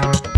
Bye.